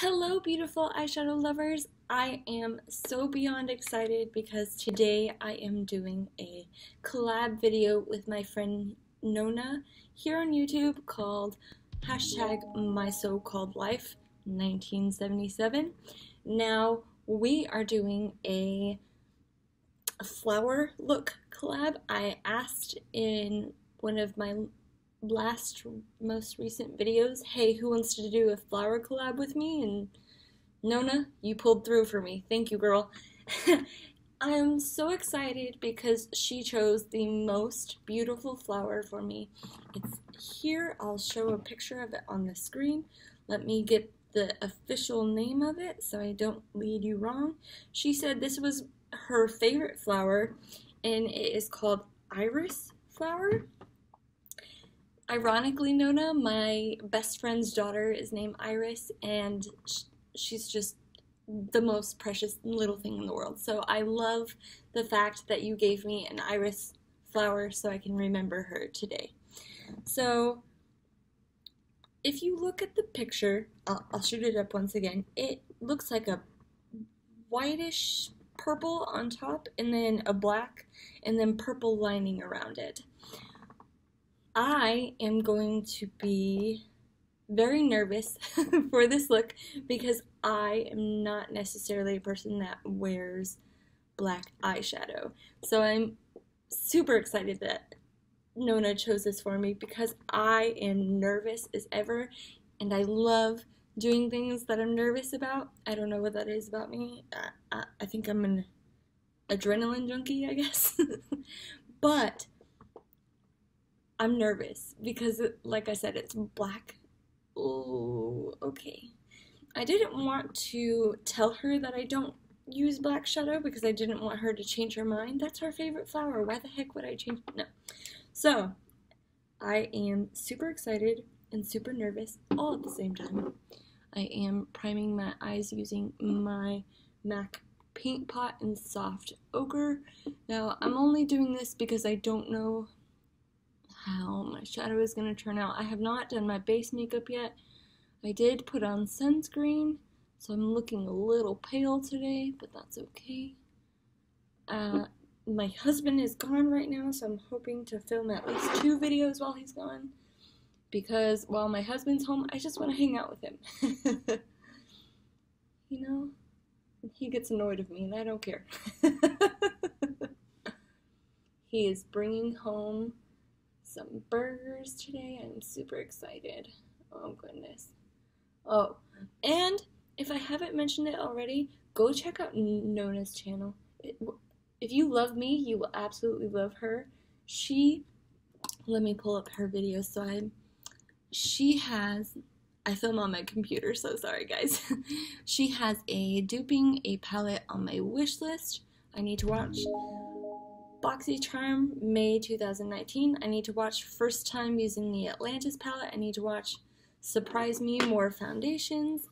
Hello, beautiful eyeshadow lovers. I am so beyond excited because today I am doing a collab video with my friend Nona here on YouTube called hashtag my so-called life 1977. Now we are doing a flower look collab. I asked in one of my last most recent videos, hey, who wants to do a flower collab with me? And Nona, you pulled through for me. Thank you, girl. I'm so excited because she chose the most beautiful flower for me. It's here. I'll show a picture of it on the screen. Let me get the official name of it so I don't lead you wrong. She said this was her favorite flower and it is called iris flower ironically, Nona, my best friend's daughter is named Iris, and she's just the most precious little thing in the world. So I love the fact that you gave me an iris flower so I can remember her today. So if you look at the picture, I'll, I'll shoot it up once again, it looks like a whitish purple on top and then a black and then purple lining around it. I am going to be very nervous for this look because I am not necessarily a person that wears black eyeshadow. So I'm super excited that Nona chose this for me because I am nervous as ever and I love doing things that I'm nervous about. I don't know what that is about me. I, I, I think I'm an adrenaline junkie, I guess. but I'm nervous because, like I said, it's black. Oh, okay. I didn't want to tell her that I don't use black shadow because I didn't want her to change her mind. That's her favorite flower. Why the heck would I change? No. So, I am super excited and super nervous all at the same time. I am priming my eyes using my MAC Paint Pot in Soft Ochre. Now, I'm only doing this because I don't know how my shadow is going to turn out. I have not done my base makeup yet. I did put on sunscreen, so I'm looking a little pale today, but that's okay. Uh, my husband is gone right now, so I'm hoping to film at least two videos while he's gone. Because while my husband's home, I just want to hang out with him. you know? He gets annoyed of me, and I don't care. he is bringing home some burgers today. I'm super excited. Oh, goodness. Oh, and if I haven't mentioned it already, go check out Nona's channel. If you love me, you will absolutely love her. She, let me pull up her video So I, she has, I film on my computer, so sorry guys. she has a duping a palette on my wish list. I need to watch BoxyCharm, May 2019. I need to watch First Time Using the Atlantis palette. I need to watch Surprise Me More Foundations.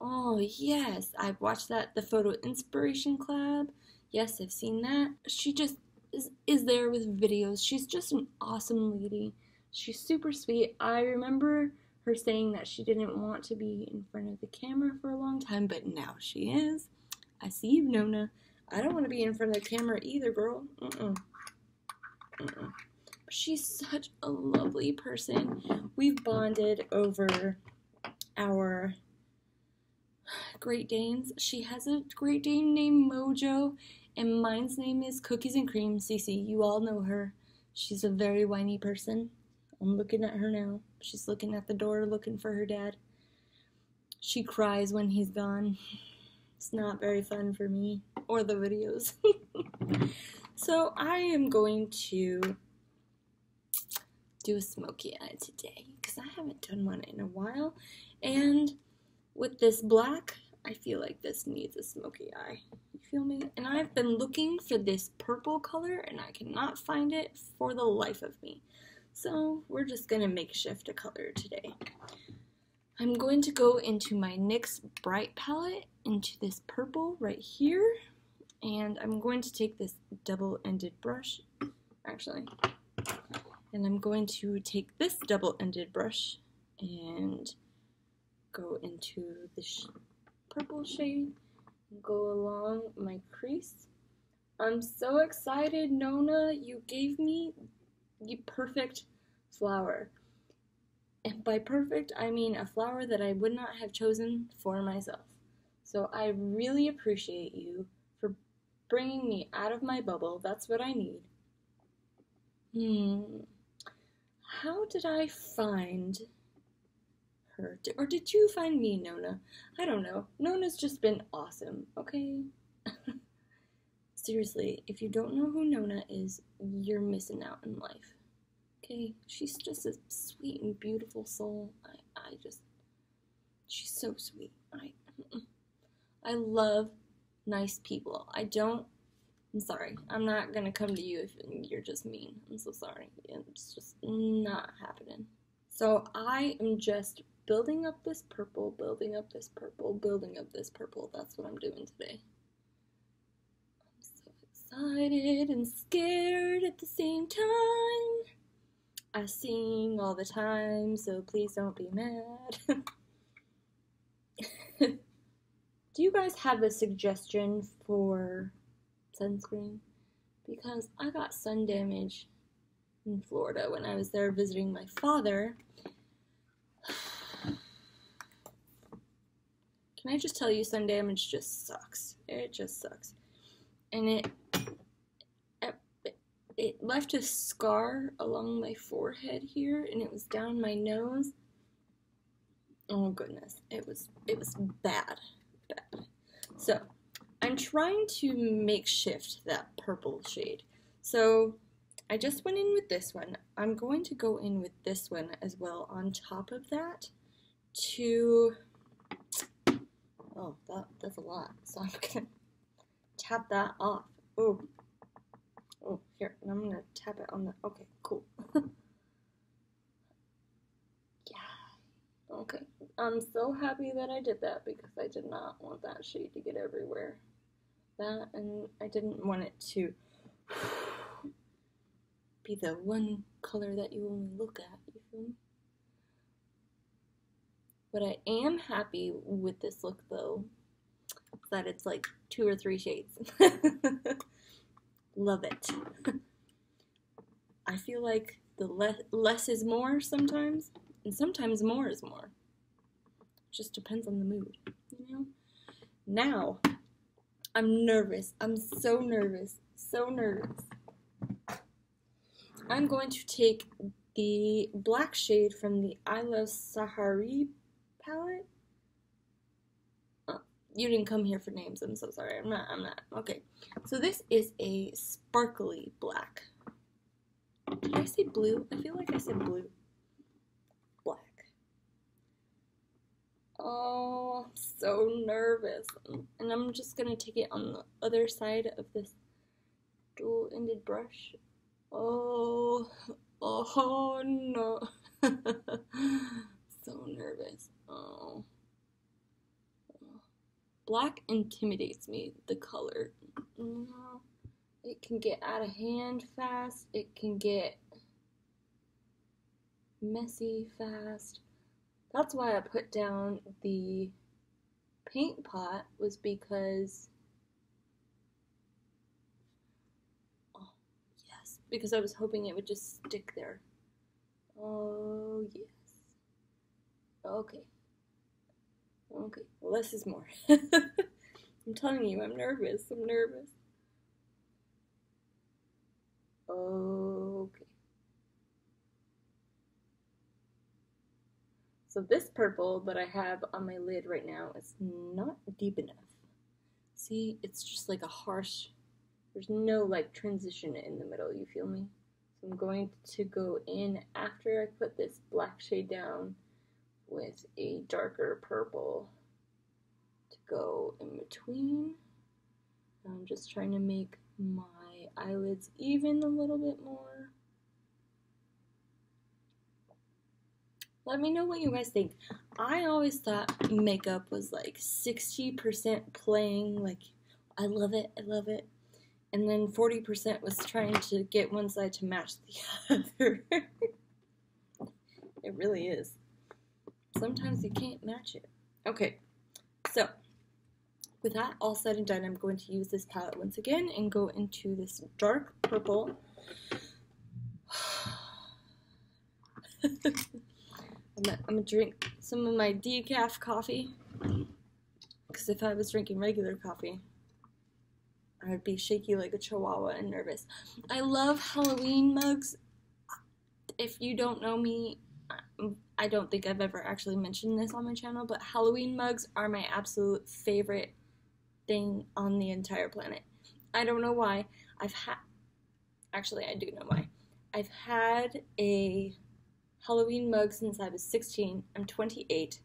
Oh, yes, I've watched that. The Photo Inspiration Club. Yes, I've seen that. She just is, is there with videos. She's just an awesome lady. She's super sweet. I remember her saying that she didn't want to be in front of the camera for a long time, but now she is. I see you, Nona. I don't want to be in front of the camera either, girl. Mm-mm. Mm-mm. She's such a lovely person. We've bonded over our Great Danes. She has a Great Dane named Mojo, and mine's name is Cookies and Cream Cece. You all know her. She's a very whiny person. I'm looking at her now. She's looking at the door looking for her dad. She cries when he's gone. It's not very fun for me or the videos. so I am going to do a smoky eye today because I haven't done one in a while. And with this black, I feel like this needs a smoky eye. You feel me? And I've been looking for this purple color and I cannot find it for the life of me. So we're just going to make shift a color today. I'm going to go into my NYX Bright palette, into this purple right here, and I'm going to take this double-ended brush, actually, and I'm going to take this double-ended brush and go into the sh- purple shade and go along my crease. I'm so excited, Nona. You gave me the perfect flower. And by perfect, I mean a flower that I would not have chosen for myself. So I really appreciate you for bringing me out of my bubble. That's what I need. Hmm. How did I find her? Or did you find me, Nona? I don't know. Nona's just been awesome, okay? Seriously, if you don't know who Nona is, you're missing out in life. Okay? She's just a sweet and beautiful soul. I, I just, she's so sweet. I, I love nice people. I don't I'm sorry. I'm not gonna come to you if you're just mean. I'm so sorry. It's just not happening. So I am just building up this purple, building up this purple, building up this purple. That's what I'm doing today. I'm so excited and scared at the same time. I sing all the time, so please don't be mad. Do you guys have a suggestion for sunscreen because I got sun damage in Florida when I was there visiting my father. Can I just tell you, sun damage just sucks. It just sucks. And it, it left a scar along my forehead here, and it was down my nose. Oh goodness, it was it was bad, bad. So I'm trying to make shift that purple shade. So I just went in with this one. I'm going to go in with this one as well on top of that to, oh, that, that's a lot. So I'm to tap that off. Oh, oh, here, and I'm to tap it on the, okay, cool. yeah, okay. I'm so happy that I did that because I did not want that shade to get everywhere that and I didn't want it to be the one color that you only look at, you feel me? But I am happy with this look though, that it's like two or three shades. Love it. I feel like the less, less is more sometimes, and sometimes more is more. Just depends on the mood, you know? Now, I'm nervous. I'm so nervous. So nervous. I'm going to take the black shade from the I Love Sahari palette. You didn't come here for names. I'm so sorry. I'm not. I'm not. Okay. So this is a sparkly black. Did I say blue? I feel like I said blue. Black. Oh, I'm so nervous. And I'm just gonna take it on the other side of this dual-ended brush. Oh, oh no. so nervous. Oh. Black intimidates me, the color. Mm-hmm. It can get out of hand fast. It can get messy fast. That's why I put down the paint pot was because oh yes because I was hoping it would just stick there oh yes okay okay less is more I'm telling you I'm nervous I'm nervous okay So this purple that I have on my lid right now is not deep enough. See, it's just like a harsh, there's no like transition in the middle, you feel me? So I'm going to go in after I put this black shade down with a darker purple to go in between. I'm just trying to make my eyelids even a little bit more. Let me know what you guys think. I always thought makeup was like 60% playing, like, I love it, I love it. And then 40% was trying to get one side to match the other. it really is. Sometimes you can't match it. Okay, so with that all said and done, I'm going to use this palette once again and go into this dark purple. I'm gonna, drink some of my decaf coffee because if I was drinking regular coffee, I would be shaky like a chihuahua and nervous. I love Halloween mugs. If you don't know me, I don't think I've ever actually mentioned this on my channel, but Halloween mugs are my absolute favorite thing on the entire planet. I don't know why. I've had, actually, I do know why. I've had a Halloween mug since I was 16. I'm 28.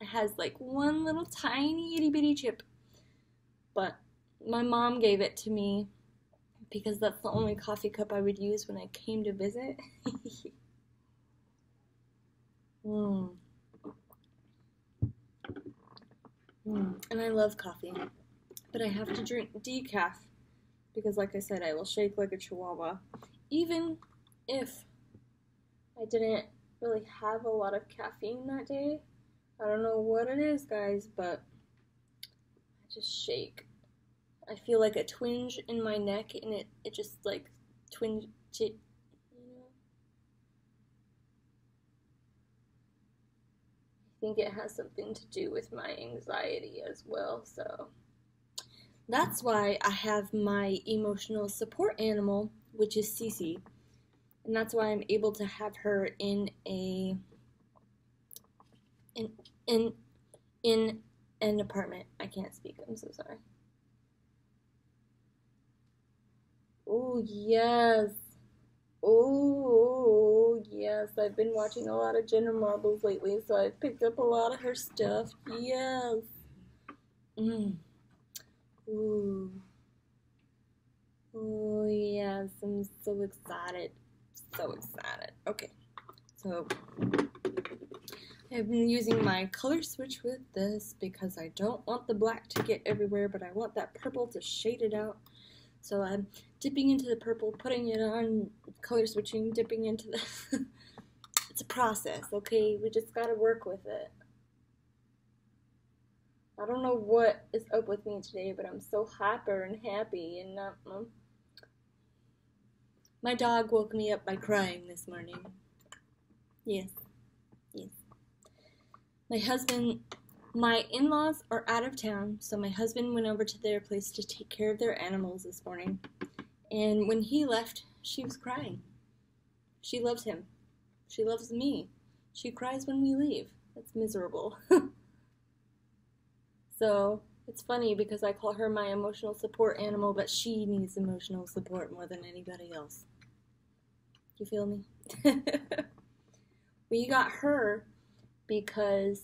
It has like one little tiny itty bitty chip, but my mom gave it to me because that's the only coffee cup I would use when I came to visit. mm. Mm. And I love coffee, but I have to drink decaf because, like I said, I will shake like a chihuahua. Even if I didn't really have a lot of caffeine that day, I don't know what it is, guys, but I just shake. I feel like a twinge in my neck, and it, it just like twinge, know. I think it has something to do with my anxiety as well, so that's why I have my emotional support animal, which is Cece, and that's why I'm able to have her in a in in in an apartment. I can't speak. I'm so sorry. Oh, yes. Oh, yes. I've been watching a lot of Jenna Marbles lately, so I've picked up a lot of her stuff. Yes. Mm. Ooh. Oh, yes. I'm so excited. So excited. Okay. So, I've been using my color switch with this because I don't want the black to get everywhere, but I want that purple to shade it out. So I'm dipping into the purple, putting it on, color switching, dipping into the... it's a process, okay? We just gotta work with it. I don't know what is up with me today, but I'm so hyper and happy and not... um, my dog woke me up by crying this morning. Yes. Yes. My husband my in laws are out of town, so my husband went over to their place to take care of their animals this morning. And when he left, she was crying. She loves him. She loves me. She cries when we leave. That's miserable. so it's funny because I call her my emotional support animal, but she needs emotional support more than anybody else. You feel me? we got her because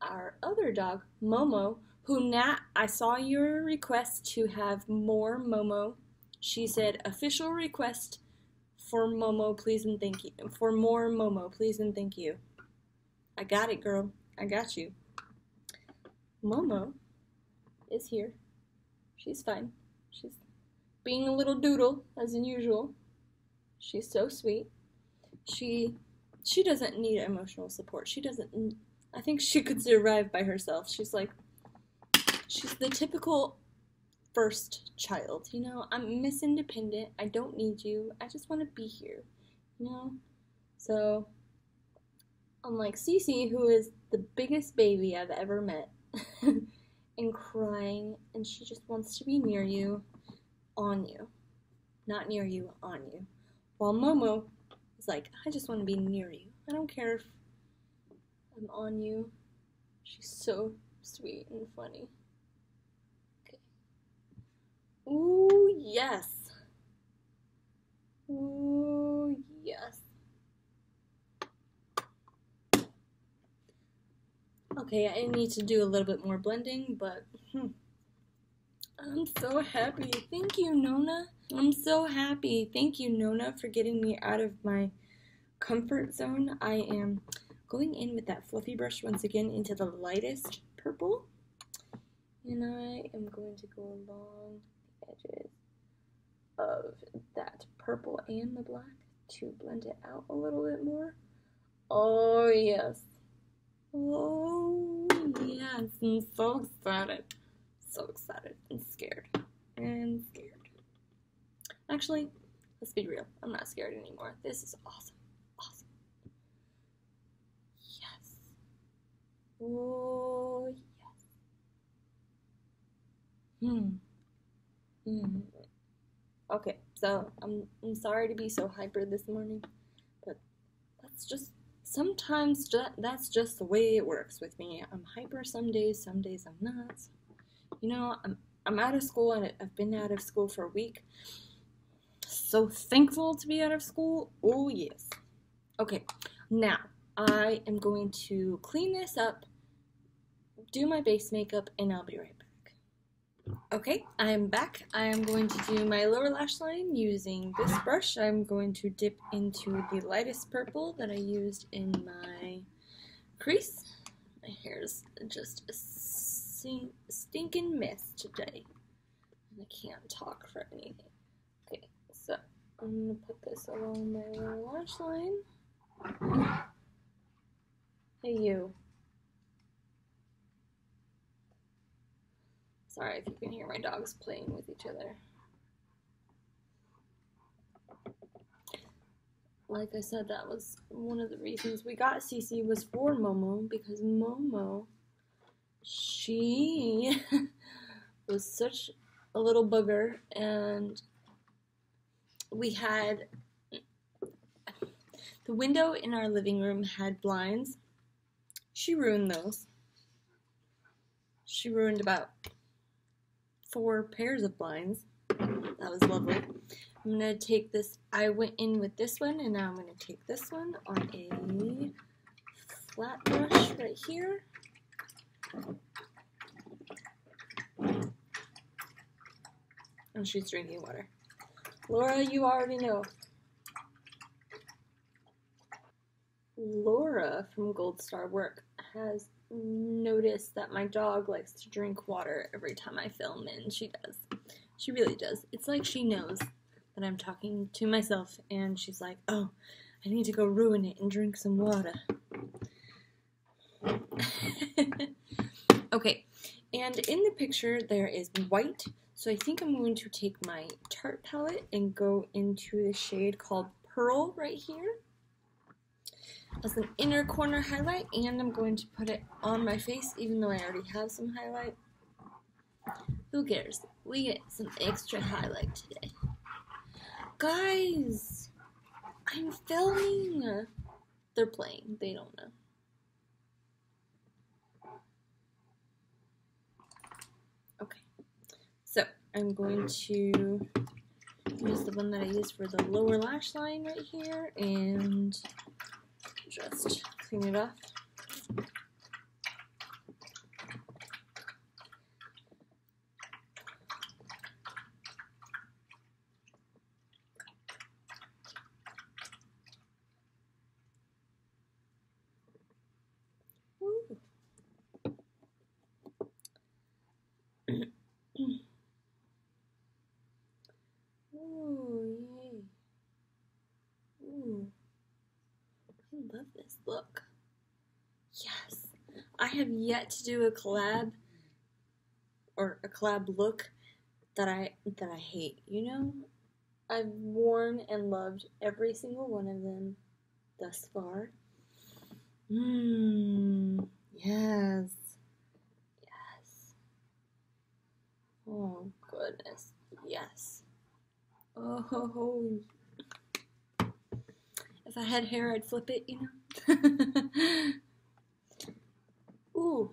our other dog, Momo, who Nat, I saw your request to have more Momo. She said, official request for Momo, please and thank you. For more Momo, please and thank you. I got it, girl. I got you. Momo is here. She's fine. She's being a little doodle, as usual. She's so sweet. She she doesn't need emotional support. She doesn't I think she could survive by herself. She's like, she's the typical first child, you know? I'm Miss Independent. I don't need you. I just want to be here, you know? So, unlike Cece, who is the biggest baby I've ever met, and crying, and she just wants to be near you, on you. Not near you, on you. While Momo is like, I just want to be near you. I don't care if I'm on you. She's so sweet and funny. Okay. Ooh, yes. Ooh, yes. Okay, I need to do a little bit more blending, but hmm. I'm so happy. Thank you, Nona. I'm so happy. Thank you, Nona, for getting me out of my comfort zone. I am going in with that fluffy brush once again into the lightest purple. And I am going to go along the edges of that purple and the black to blend it out a little bit more. Oh, yes. Oh, yes, I'm so excited. So excited and scared. And scared. Actually, let's be real. I'm not scared anymore. This is awesome. Yes. Oh, yes. Hmm. Hmm. Okay, so I'm, I'm sorry to be so hyper this morning, but that's just sometimes ju- that's just the way it works with me. I'm hyper some days, some days I'm not. You know, I'm I'm out of school and I've been out of school for a week. So thankful to be out of school. Oh yes. Okay, now I am going to clean this up, do my base makeup, and I'll be right back. Okay, I am back. I am going to do my lower lash line using this brush. I'm going to dip into the lightest purple that I used in my crease. My hair is just a stinking mess today. And I can't talk for anything. Okay, so I'm going to put this along my lower lash line. Hey you. Sorry if you can hear my dogs playing with each other. Like I said, that was one of the reasons we got Cece was for Momo because Momo, she was such a little booger and we had the window in our living room had blinds. She ruined those. She ruined about four pairs of blinds. That was lovely. I'm going to take this, I went in with this one, and now I'm going to take this one on a flat brush right here. And she's drinking water. Laura, you already know. Laura from Gold Star Work has notice that my dog likes to drink water every time I film, and she does. She really does. It's like she knows that I'm talking to myself, and she's like, oh, I need to go ruin it and drink some water. okay, and in the picture there is white, so I think I'm going to take my Tarte palette and go into the shade called Pearl right here as an inner corner highlight and I'm going to put it on my face even though I already have some highlight. Who cares? We get some extra highlight today. Guys, I'm filming. They're playing. They don't know. Okay, so I'm going to use the one that I used for the lower lash line right here and just clean it off. love look. Yes. I have yet to do a collab or a collab look that I that I hate, you know? I've worn and loved every single one of them thus far. Mmm. Yes. Yes. Oh goodness. Yes. Oh if I had hair, I'd flip it, you know? Ooh.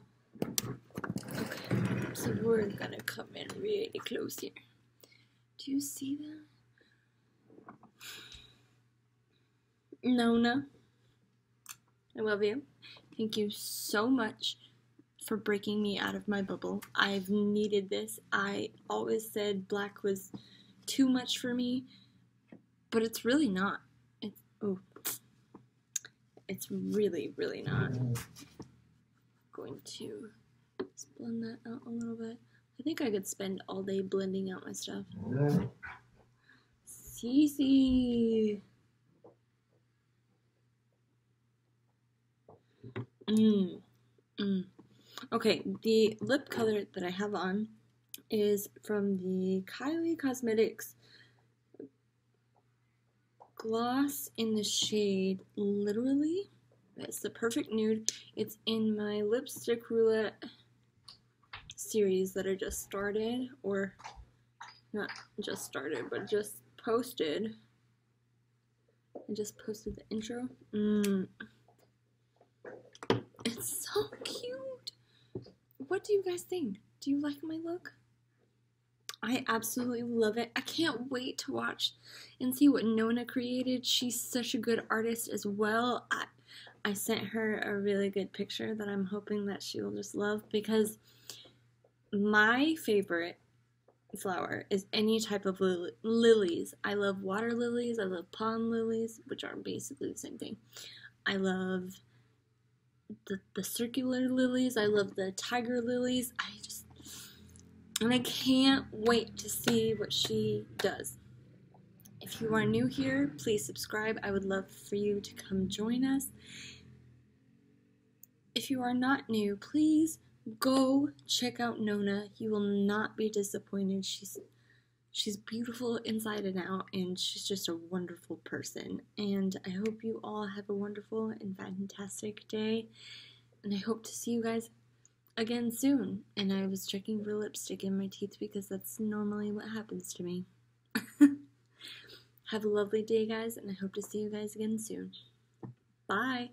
Okay, so we're gonna come in really close here. Do you see that? Nona, I love you. Thank you so much for breaking me out of my bubble. I've needed this. I always said black was too much for me, but it's really not. It's, Oh, it's really, really not. Going to blend that out a little bit. I think I could spend all day blending out my stuff. Cece. Mmm. Mm. Okay, the lip color that I have on is from the Kylie Cosmetics gloss in the shade Literally. That's the perfect nude. It's in my lipstick roulette series that I just started, or not just started, but just posted. I just posted the intro. Mm. It's so cute. What do you guys think? Do you like my look? I absolutely love it. I can't wait to watch and see what Nona created. She's such a good artist as well. I, I sent her a really good picture that I'm hoping that she will just love because my favorite flower is any type of li- lilies. I love water lilies, I love pond lilies, which are basically the same thing. I love the, the circular lilies, I love the tiger lilies. I just, and I can't wait to see what she does. If you are new here, please subscribe. I would love for you to come join us. If you are not new, please go check out Nona. You will not be disappointed. She's she's beautiful inside and out and she's just a wonderful person. And I hope you all have a wonderful and fantastic day. And I hope to see you guys again soon. And I was checking for lipstick in my teeth because that's normally what happens to me. have a lovely day, guys, and I hope to see you guys again soon. Bye.